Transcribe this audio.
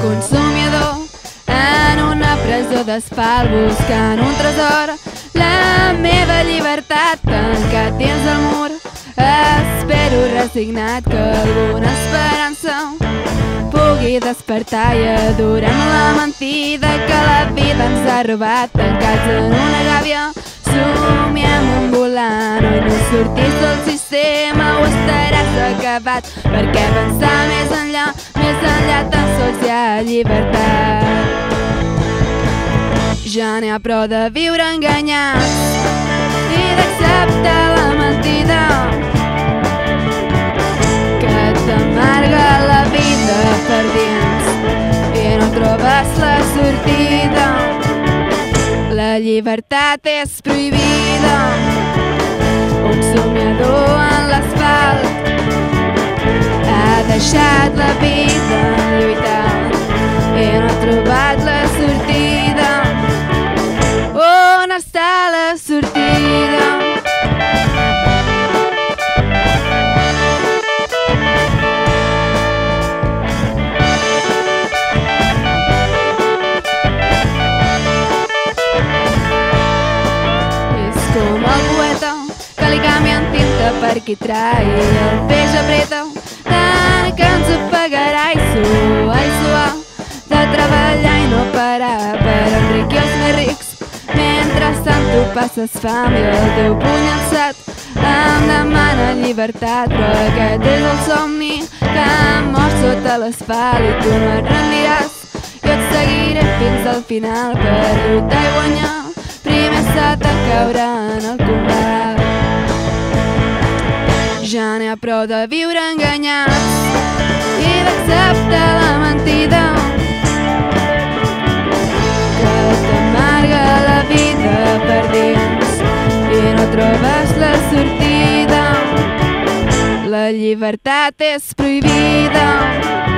consumidor en una presó d'asfalt buscant un tresor. La meva llibertat tancat dins el mur. Espero resignat que alguna esperança pugui despertar i adorem la mentida que la vida ens ha robat tancats en una gàbia somiem un volant oi no sortís del sistema acabat perquè pensar més enllà més enllà tan sols hi ha llibertat ja n'hi ha prou de viure enganyats i d'acceptar la mentida que t'amarga la vida per dins i no trobes la sortida. La llibertat és prohibida, un somiador en l'asfalt per qui trai el peix apreta tant que ens ho pagarà i suar i suar de treballar i no parar per enriquir els més rics. Mentrestant tu passes fam i el teu puny alçat em demana llibertat però aquest és el somni que mor sota l'asfalt i tu no et rendiràs. Jo et seguiré fins al final per lluitar i guanyar. Primer s'ha de caure en el combat ha prou de viure enganyats. I d'acceptar la mentida. Que t'amarga la vida per dins i no trobes la sortida. La llibertat és prohibida